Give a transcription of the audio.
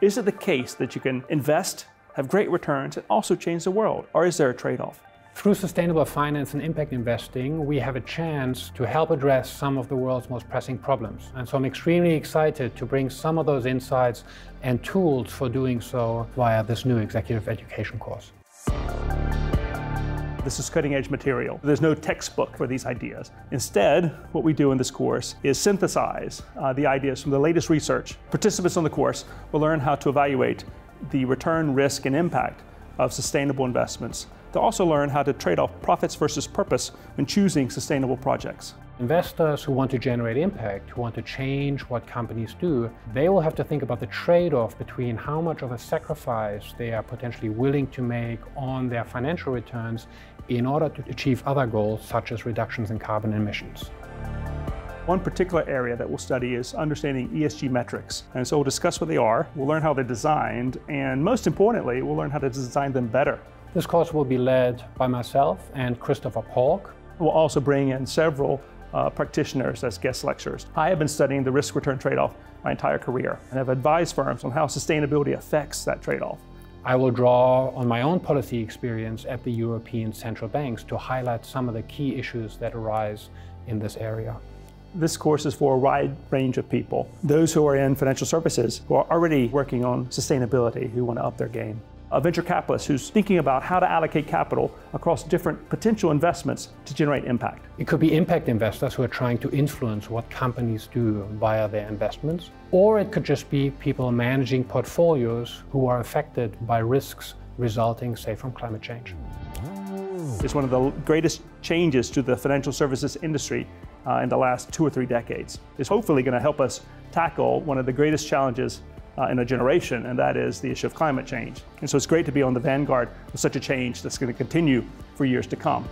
Is it the case that you can invest, have great returns, and also change the world? Or is there a trade off? Through sustainable finance and impact investing, we have a chance to help address some of the world's most pressing problems. And so I'm extremely excited to bring some of those insights and tools for doing so via this new executive education course. This is cutting edge material. There's no textbook for these ideas. Instead, what we do in this course is synthesize uh, the ideas from the latest research. Participants on the course will learn how to evaluate the return, risk, and impact of sustainable investments. They'll also learn how to trade off profits versus purpose when choosing sustainable projects. Investors who want to generate impact, who want to change what companies do, they will have to think about the trade off between how much of a sacrifice they are potentially willing to make on their financial returns in order to achieve other goals, such as reductions in carbon emissions. One particular area that we'll study is understanding ESG metrics. And so we'll discuss what they are, we'll learn how they're designed, and most importantly, we'll learn how to design them better. This course will be led by myself and Christopher Polk. We'll also bring in several uh, practitioners as guest lecturers. I have been studying the risk return trade off my entire career and have advised firms on how sustainability affects that trade off. I will draw on my own policy experience at the European central banks to highlight some of the key issues that arise in this area. This course is for a wide range of people. Those who are in financial services who are already working on sustainability, who want to up their game a venture capitalist who's thinking about how to allocate capital across different potential investments to generate impact. It could be impact investors who are trying to influence what companies do via their investments, or it could just be people managing portfolios who are affected by risks resulting, say, from climate change. It's one of the greatest changes to the financial services industry uh, in the last two or three decades. It's hopefully going to help us tackle one of the greatest challenges uh, in a generation, and that is the issue of climate change. And so it's great to be on the vanguard of such a change that's going to continue for years to come.